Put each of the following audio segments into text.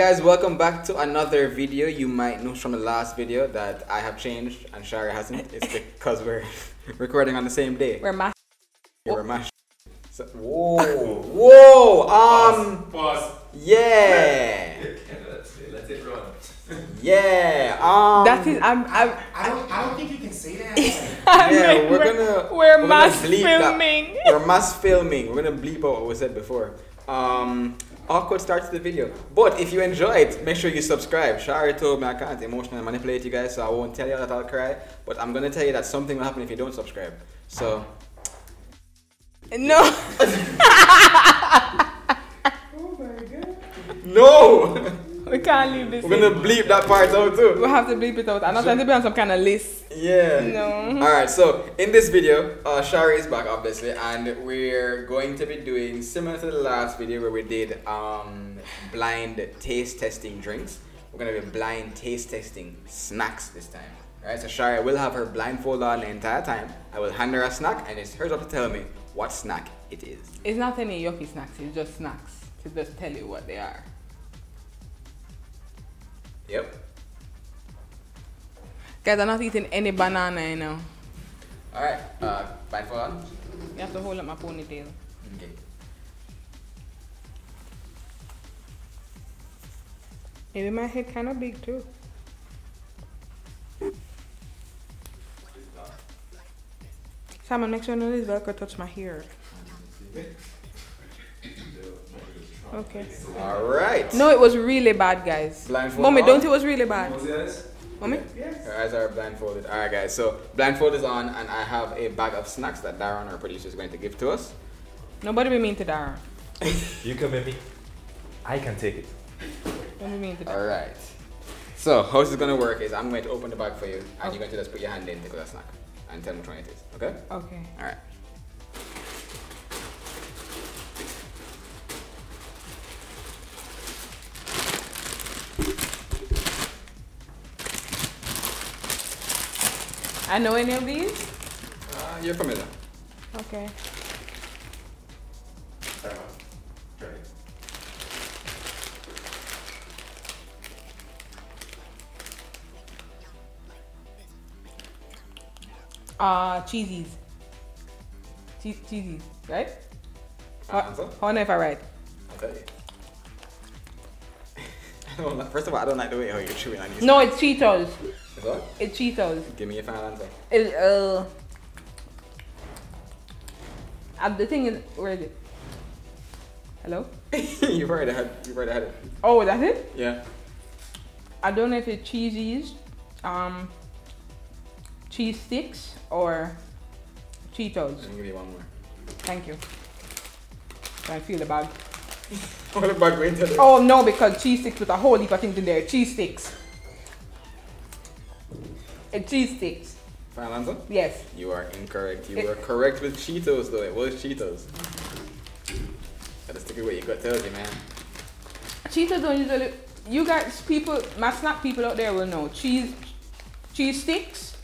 guys, welcome back to another video. You might know from the last video that I have changed and Shari hasn't. It's because we're recording on the same day. We're mash. Yeah, we're mashed. So, whoa, whoa, um, Pause. yeah, Let's, it run. yeah, um. That is, I'm, I'm, I don't, I don't think you can say that. I Yeah, mean, we're gonna we're gonna mass bleep that. filming. We're mass filming. We're gonna bleep out what was said before. Um, awkward start to the video. But if you enjoyed, make sure you subscribe. Shari told me I can't emotionally manipulate you guys, so I won't tell you that I'll cry. But I'm gonna tell you that something will happen if you don't subscribe. So No. Oh my god. No, We can't leave this. we're gonna bleep that part out too. We have to bleep it out. I'm not trying to be on some kind of list. Yeah. No. All right. So in this video, uh, Shari is back obviously, and we're going to be doing similar to the last video where we did um, blind taste testing drinks. We're gonna be blind taste testing snacks this time. All right. So Shari will have her blindfold on the entire time. I will hand her a snack, and it's her job to tell me what snack it is. It's not any yucky snacks. It's just snacks to just tell you what they are. Yep. Guys, I'm not eating any banana, you know. All right. Uh, blindfold on. You have to hold up my ponytail. Okay. Maybe my head kind of big too. Simon, make sure none of this Velcro touch my hair. Okay. All right. No, it was really bad, guys. Blindfold Mommy, on? don't it was really bad. Close. Mommy? Yes. Her eyes are blindfolded. All right, guys. So blindfold is on, and I have a bag of snacks that Darren, our producer, is going to give to us. Nobody be mean to Dara. You come with me. I can take it. Don't be mean to All Dara. right. So how this is gonna work is I'm going to open the bag for you, and you're going to just put your hand in, take a snack, and tell me which one it is. Okay? Okay. All right. I know any of these? Uh, you're familiar. Okay. Try one. Try. Uh, cheesies. Che- cheesies, right? Final answer? How I know if I right? don't first of all, I don't like the way how you're chewing on these. No, it's Cheetos. Is what? It's Cheetos. Give me your final answer. It, uh, uh, the thing is, where is it? Hello? you've already had. You've already had it. Oh, that's it? Yeah. I don't know if it's cheesies, um, cheese sticks, or Cheetos. Me give you one more. Thank you. Can I feel the bag? What the bag going to do? Oh no, because cheese sticks with a whole heap of things in there. Cheese sticks. It's cheese sticks. Final answer? Yes. You are incorrect. You It- were correct with Cheetos though. It was Cheetos. Gotta stick with what your gut tells you, man. Cheetos don't usually. You guys, people, my snack people out there will know. Cheese, cheese sticks,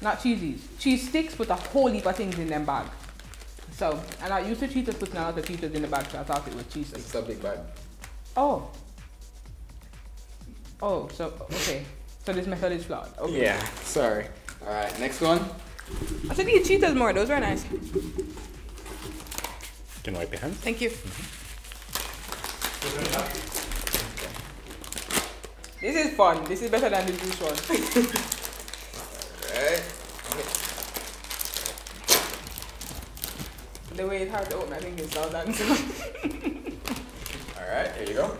not cheesies. Cheese sticks put a whole heap of things in them bag. So, and I used to Cheetos putting a lot of Cheetos in the bag, so I thought it was cheese sticks. It's a big bag. Oh. Oh, so okay. So this method is flawed. Okay. Yeah, sorry. Alright, next one. I should eat Cheetos more. Those were nice. Can wipe your hands. Thank you. Mm-hmm. This is fun. This is better than the juice one. Alright. The way it's hard to open, I think it's well done. Alright, here you go.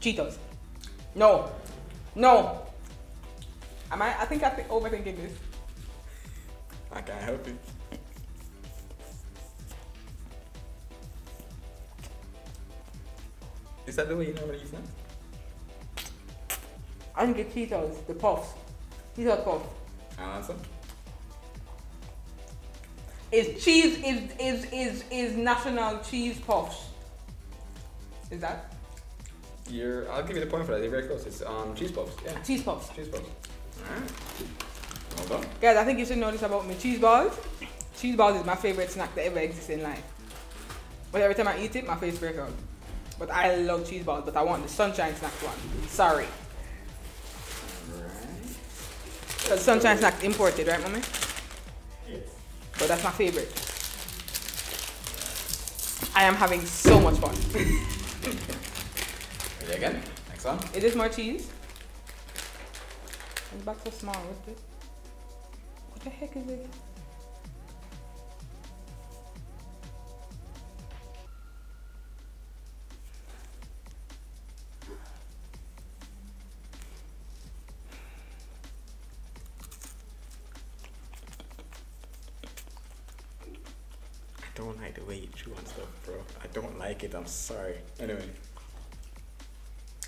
Cheetos. No. No. Am I? I think I'm overthinking this. I can't help it. Is that the way you normally eat snacks? I think it's Cheetos. The puffs. Cheetos puffs. Final answer? Is cheese is is is is national cheese puffs? Is that You're, I'll give you the point for that. You're very close. It's um, cheese puffs. Yeah, cheese puffs? cheese puffs. Alright. Well done. Guys, I think you should know this about me. Cheese balls. Cheese balls is my favorite snack that ever exists in life. But every time I eat it, my face breaks out. But I love cheese balls, but I want the sunshine snack one. Sorry. Because sunshine snack imported, right, mommy? Yes. But that's my favorite. I am having so much fun. Ready again? Next one. Is this more cheese? It's back so small. What's this? What the heck is it? Don't like the way you chew on stuff, bro. I don't like it. I'm sorry. Anyway,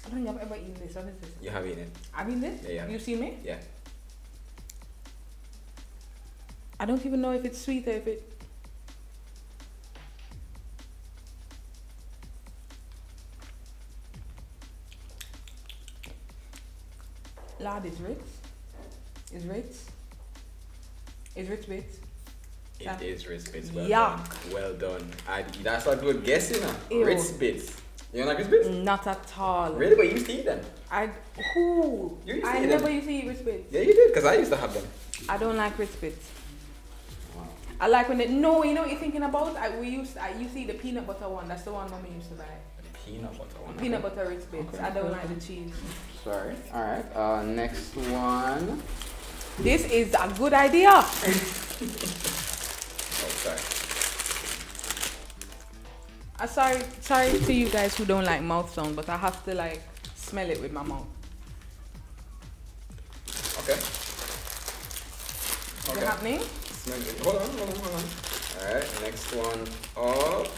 I don't think I've ever eaten this. What is this? you have eaten it. I've eaten this? Yeah, you have. You see me? Yeah. I don't even know if it's sweet or if it. Lad is Ritz. Is? Is? It Yeah. is Ritz Bits. Well Yuck. done. Well done. I, that's a good guess, you know. Ew. Ritz Bits. You don't like Ritz Bits? Not at all. Really? But you used to eat them? I who? You used to I eat never them. used to eat Ritz Bits. Yeah, you did, because I used to have them. I don't like Ritz Bits. Wow. I like when they no, you know what you're thinking about? I we used I used to eat the peanut butter one. That's the one mommy used to buy. Peanut butter one. Peanut butter Ritz Bits. Okay, I don't like the cheese. Sorry. Alright. Uh, next one. This is a good idea. Uh, sorry, sorry to you guys who don't like mouth sound, but I have to like smell it with my mouth. Okay. Is it Okay. happening? Smell it. Hold on, hold on, hold on. Alright, next one up.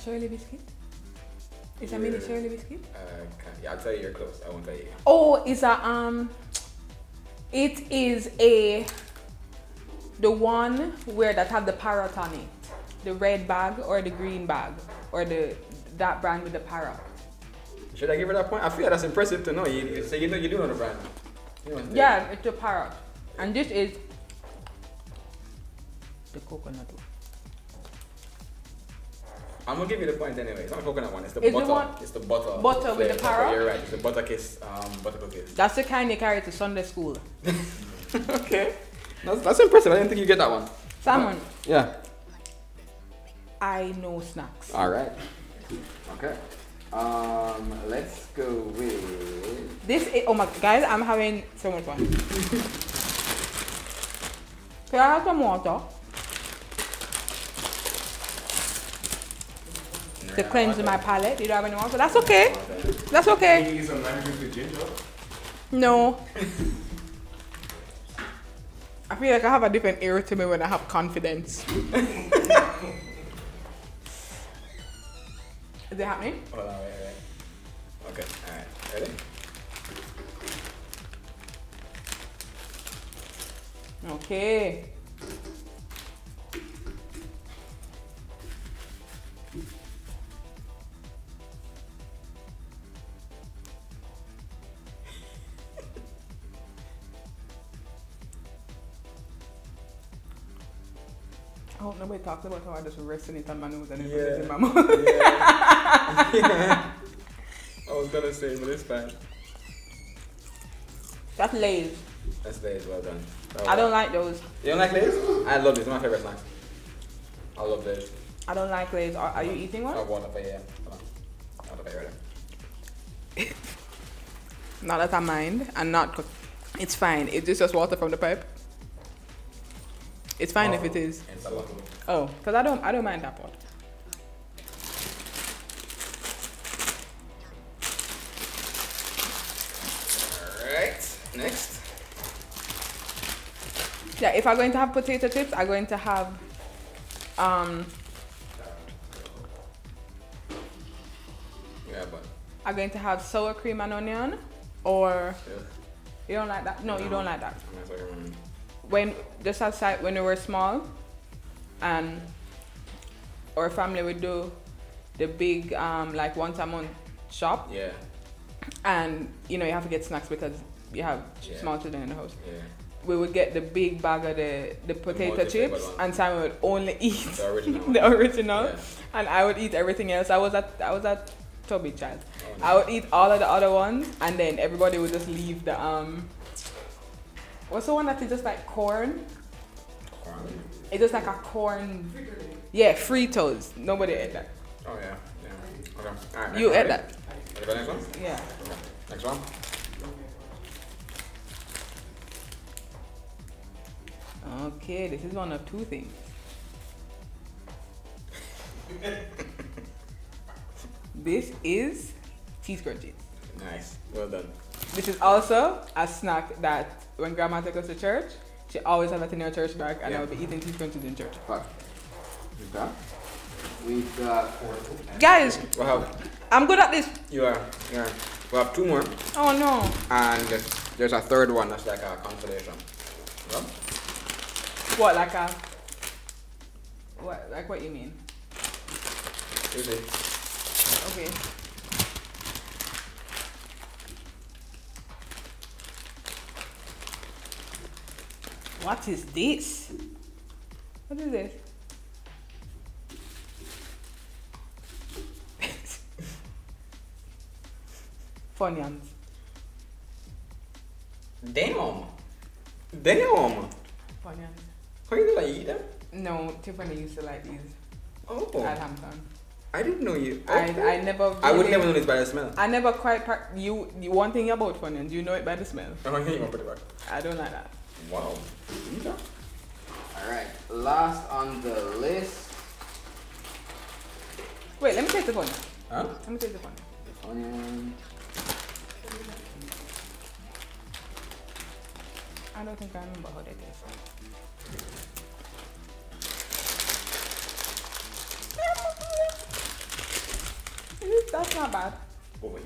A Shirley biscuit? Is a mini. Shirley biscuit? Uh, can, yeah, I'll tell you you're close. I won't tell you. Oh, it's a um. It is a the one where that have the parrot on it, the red bag or the green bag or the that brand with the parrot. Should I give her that point? I feel that's impressive to know. You, so you know you do know the brand. You do. Yeah, it's a parrot, and this is the coconut. one. I'm gonna give you the point anyway. It's not a coconut one. It's the It's the butter. one- it's the butter. Butter with the parrot? You're right. It's the butter kiss. Um, butter cookies. That's the kind you carry to Sunday school. okay. That's, that's impressive. I didn't think you get that one. Salmon, Yeah. I know snacks. All right. Okay. Um, let's go with. This is, oh my guys, I'm having so much fun. Can I have some water to cleanse my palate? You don't have any water? That's okay. That's okay. Can you eat some lemon with ginger? No. I feel like I have a different air to me when I have confidence. Is it happening? Hold on, wait, wait. Okay. All right. Ready? Okay. I hope nobody talks about how I just resting it on my nose and it Yeah. in my mouth. yeah. I was gonna say, but it's fine. That's Lay's. That's Lay's. Well done. That I don't like those. You don't like Lay's? I love this. It's my favorite snack. I love Lay's. I don't like Lay's. Are, are you eating one? I one? want to pay. Yeah. Hold on. I want to pay right Not that I mind, and not. It's fine. It's just just water from the pipe. It's fine if it is. It's a lot. Oh, because I don't. I don't mind that part. Alright. Next. Yeah, if I'm going to have potato chips, I'm going to have um Yeah, but. I'm going to have sour cream and onion or Ugh. You don't like that? No, you don't like that. When just outside when we were small, and our family would do the big um like once a month shop, Yeah, and you know you have to get snacks because you have Yeah. small children in the house. yeah. We would get the big bag of the the potato multi-flavored chips, and Simon would only eat The original. the original, Yeah. and I would eat everything else. I was at I was at Toby child. Oh, no. I would eat all of the other ones, and then everybody would just leave the um. What's the one that is just like corn? Corn. It's just like a corn. Yeah, Fritos. Nobody ate that. Oh yeah, yeah. Okay. All right. You ate that. ready? Ready for next one? Yeah. Okay. Next one. Okay, this is one of two things. this is cheese crunchies. Nice. Well done. This is also a snack that when grandma took us to church, she always had it in her church bag, and I would be eating cheese crunchies in church. Fuck. Okay. We've got. Guys, We have. I'm good at this. You are. Yeah. are. We have two more, Oh no. and there's a third one that's like a consolation. Yeah? What like a? What like what you mean? Okay. What is this? What is this? Funyuns. Damn. Damn. Funyuns. How you gonna eat them? No, Tiffany used to like these Oh. at Hampton. I didn't know you. I, Okay. I never. I would really- never know this by the smell. I never quite. You, you. One thing about Funyuns, you know it by the smell. Oh, yeah, you to put it back. I don't like that. Wow. Alright, last on the list. Wait, let me take the phone. Huh? Let me take the phone. Onion. I don't think I remember how they taste. That's not bad. Oh, wait.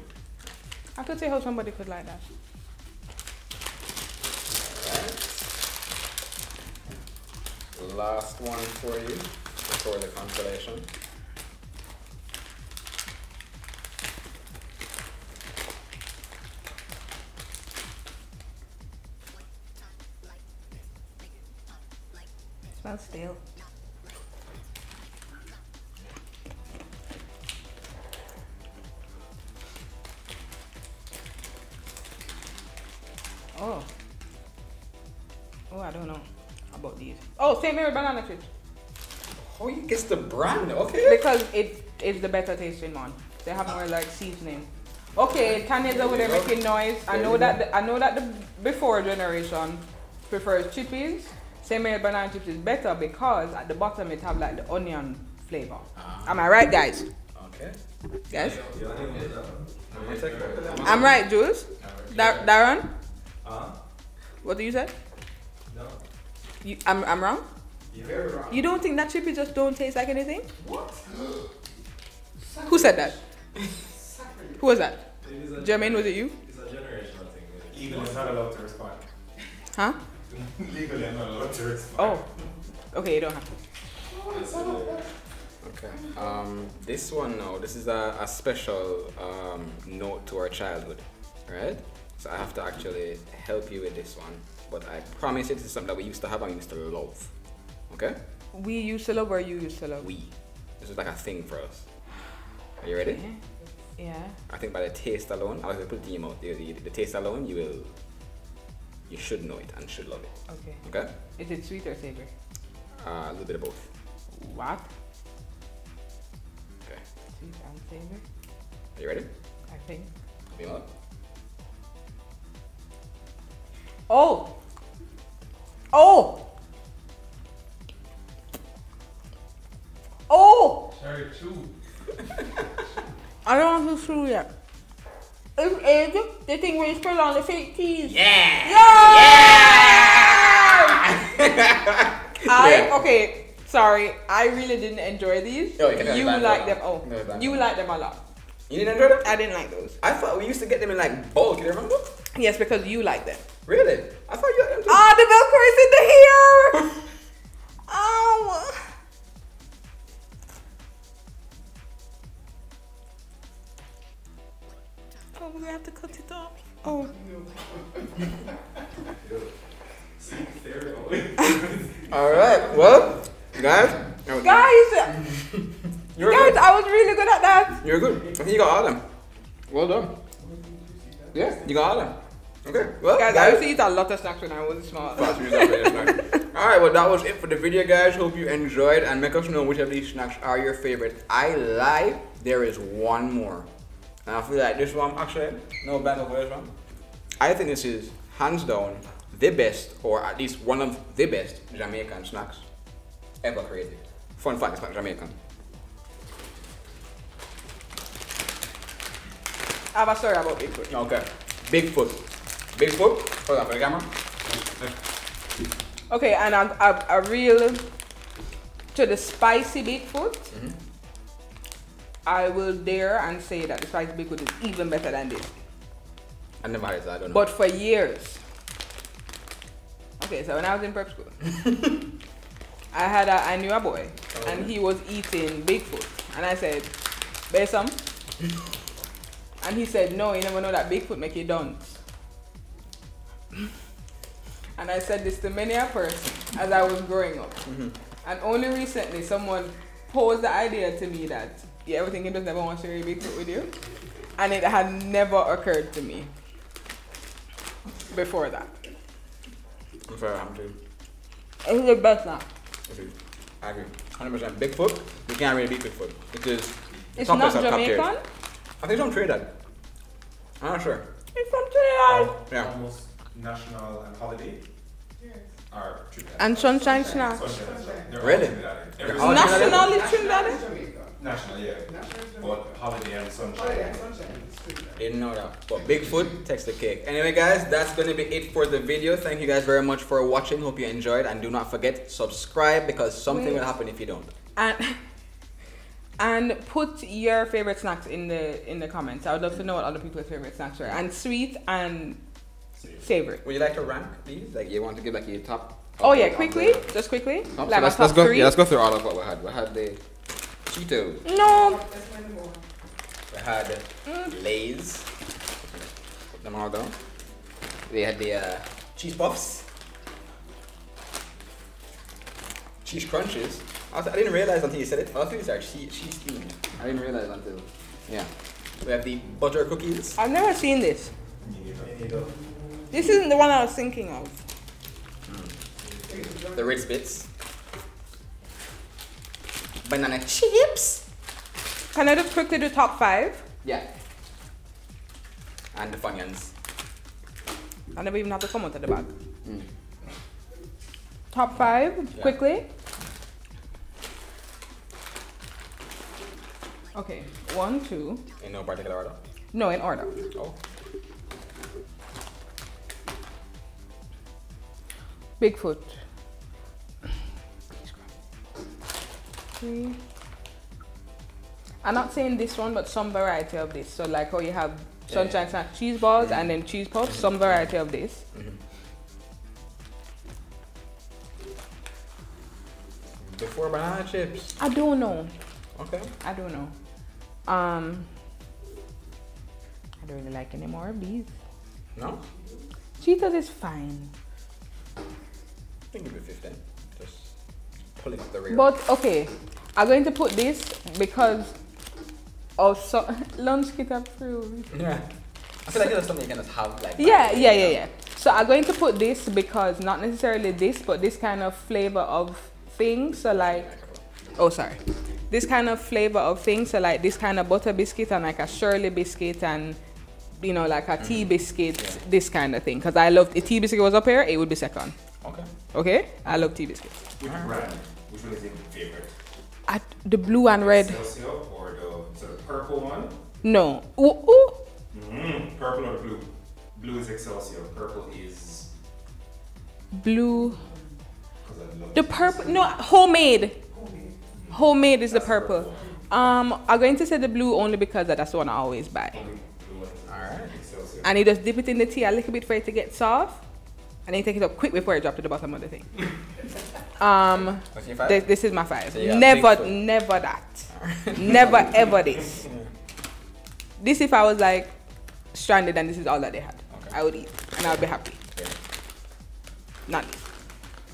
I could see how somebody could like that. Alright. Last one for you before the consolation. smells stale. St. Mary banana chips. How you guess the brand? Okay. Because it is the better tasting one. They have more like seasoning. Okay, Tanya's over there There you making noise. I know that the, I know that the before generation prefers chippies. Same way banana chips is better because at the bottom it have like the onion flavor. Ah. Am I right, guys? Okay. Yes. I'm right, Jules. Dar- Darren, Uh, what do you say? no. You, I'm, I'm wrong. You're very wrong. You don't think that chippy just don't taste like anything? What? Who said that? Who was that? It is Jermaine, was it you? It's a generational thing. Legally, I'm not allowed to respond. Huh? Legally, I'm not allowed to respond. Oh. Okay, you don't have to. Okay. Um, this one now, this is a, a special um, note to our childhood, right? So I have to actually help you with this one, but I promise it is something that we used to have and we used to love. Okay? We used to love or you used to love? We. This is like a thing for us. Are you ready? Yeah. Yeah. I think by the taste alone, I was gonna put your mouth. The, the, the taste alone, you will, you should know it and should love it. Okay. Okay? Is it sweet or savory? Uh, a little bit of both. What? Okay. Sweet and savory? Are you ready? I think. Mouth. Oh! Oh! Two. I don't know who's true yet. It's egg, the thing where you spread on the fake cheese. Yeah! Yeah! I okay. Sorry, I really didn't enjoy these. Oh, you you like them. Oh, You can have that you like them a lot. You didn't enjoy them? I didn't like those. I thought we used to get them in like bulk. You remember? Yes, because you like them. Really? I thought you had them too. Ah, the Velcro is in the here. we have to cut it off. Oh. See, there we go. Alright, well, guys. Guys, You're guys, good. I was really good at that. You're good. I think you got all them. Well done. Yeah, you got all them. Okay, well, Guys, I used to eat a lot of snacks when I was small. Alright, well that was it for the video guys. Hope you enjoyed and make us know which of these snacks are your favorite. I lie, there is one more. And I feel like this one actually, no bad over this one. I think this is hands down the best, or at least one of the best Jamaican snacks ever created. Fun fact, it's not Jamaican. I have a story about Bigfoot. Okay. Bigfoot. Bigfoot. Hold on for the camera. Okay, and a, a, a real to the spicy Bigfoot. Mm-hmm. I will dare and say that the spicy Bigfoot is even better than this. I never had it, so I don't know. But for years. Okay, so when I was in prep school, I had a, I knew a boy, oh, and he was eating Bigfoot, and I said, "Bear some," and he said, "No, you never know that Bigfoot make you dance." And I said this to many a person as I was growing up, mm-hmm. and only recently someone posed the idea to me that you ever think he does never want to share your Bigfoot with you, and it had never occurred to me before that. I'm sorry, I'm too. It's the best now. Okay. I agree. 100% Bigfoot. You can't really beat Bigfoot. It is. It's top not list of top. Jamaican. I think it's from Trinidad. I'm not sure. It's from Trinidad. Oh, yeah. Almost national and holiday. Are Trinidad. And Sunshine Snack. Sunshine Snack. They're all Really? Trinidad. They're Every all Sunshine- National is Trinidad. National, yeah. But holiday and sunshine. Didn't know that. But Bigfoot takes the cake. Anyway, guys, that's going to be it for the video. Thank you guys very much for watching. Hope you enjoyed. And do not forget, subscribe because something Wait. will happen if you don't. And and put your favorite snacks in the in the comments. I would love to know what other people's favorite snacks are. And sweet and savory. Would you like to rank these? Like, you want to give like your top? Oh yeah, quickly, just quickly. Oh, like my let's, top let's go. three. Yeah, let's go through all of what we had. We had the Cheetos. No. We had Lay's. Put them all down. We had the uh, cheese puffs. Cheese crunches. I, was, I didn't realize until you said it. I thought these are cheese, cheese themed. I didn't realize until. Yeah. We have the butter cookies. I've never seen this. This isn't the one I was thinking of. The Ritz Bits. Banana chips. Can I just quickly do top five? Yeah. And the Funyuns. I never even have to come out of the bag. Mm. Top five, Yeah. quickly. Okay, one, two. In no particular order. No, in order. Oh. Bigfoot. Three. I'm not saying this one, but some variety of this. So like how you have Yeah, sunshine snack cheese balls mm-hmm. and then cheese puffs, mm-hmm. some variety of this. Mm-hmm. Before banana chips. I don't know. Okay. I don't know. Um, I don't really like any more of these. No? Cheetos is fine, I think give be 15. Just pulling the rear. but okay. I'm going to put this because of so lunch kit approved. yeah. I feel like it's something you can just have like. Yeah, yeah, yeah, yeah. So I'm going to put this because not necessarily this, but this kind of flavor of things. So like, oh sorry, this kind of flavor of things. So like this kind of butter biscuit and like a Shirley biscuit and you know like a tea mm-hmm. biscuit, Yeah. this kind of thing. Because I love if tea biscuit was up here, it would be second. Okay. Okay, I love tea biscuits. Which brand? Which one is your favorite? The blue and red. Excelsior or the, so the purple one? No. Ooh, ooh. Mm, purple or blue? Blue is Excelsior. Purple is. Blue. Because I love The purple. No, homemade. Homemade is the That's purple. Um, I'm going to say the blue only because that's the one I always buy. Only blue one. Alright. Excelsior. And you just dip it in the tea a little bit for it to get soft. And then take it up quick before I drop to the bottom of the thing. Um, What's this, is my five. So never, never that. never ever this. This if I was like stranded and this is all that they had. Okay. I would eat and I'd be happy. Yeah. Not this.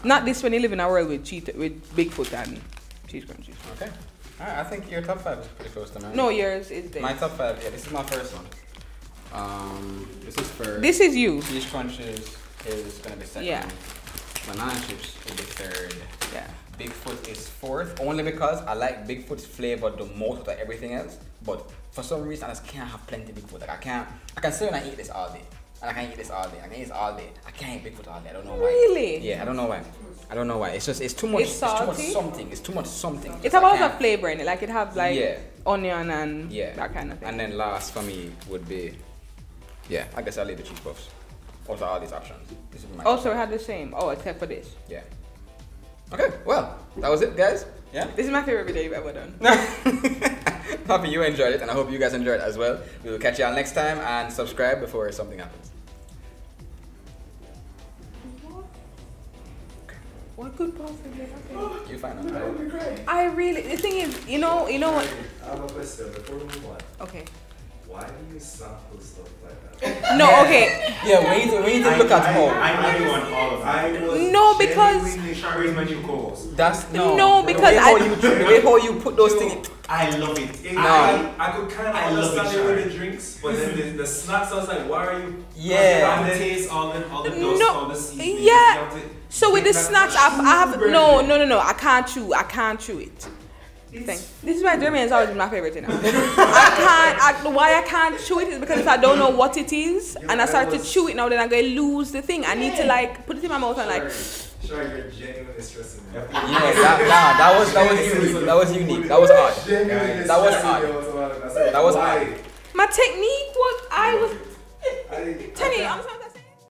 Not this when you live in a world with cheetah, with Bigfoot and cheese crunchies. Okay. Alright, I think your top five is pretty close to mine. No, yours is this. My top five, yeah, this is my first one. Um, this is for This is you. cheese crunches is gonna be second. Yeah. Banana chips will be third. Yeah. Bigfoot is fourth, only because I like Bigfoot's flavor the most out of everything else. But for some reason, I just can't have plenty of Bigfoot. Like I can't, I can sit and I eat this all day, and I can eat this all day. I can eat this all day. I can't eat Bigfoot all day. I don't know why. Really? Yeah, I don't know why. I don't know why. It's just it's too much. It's too much salty? something. It's too much something. It's, Just have I a lot of can't- flavor in it. Like it have like Yeah. onion and Yeah. that kind of thing. And then last for me would be, yeah, I guess I'll leave the cheese puffs. Also, all these options. This is my oh, also, it had the same. Oh, except for this. yeah. Okay, well, that was it, guys. Yeah. This is my favorite video you've ever done. Happy you enjoyed it, and I hope you guys enjoyed it as well. We will catch y'all next time, and subscribe before something happens. What could possibly happen? You find out. I really. The thing is, you know, you know what? I have a question before we move on. Okay. Why do you sample stuff like that? No, okay. Yeah, we need to, we need to look at home. I knew on all of them. I was No, because- genuinely Shari's new co-host. That's no. No, the because way I- how you the way how you put those things. I love it. It- No. I, I could kind of I understand it, it with the drinks, but then the, the snacks, I was like, why are you? Yeah. And the taste, all the, all the dust, No, all the seasoning. yeah. you have to So with the snacks, I, I have no, no, no, no. I can't chew. I can't chew it. Thing. This is why German is always my favorite. You know, I can't. I, why I can't chew it is because if I don't know what it is and I start to chew it now, then I'm gonna lose the thing. I need to like put it in my mouth and like. Sure, you're genuinely stressing me. Yeah, that, nah, that was that was unique. That was unique. That was odd. That was stressing odd. me out about it. I said, That was why? odd. My technique was I was I- Tenny. I'm sorry.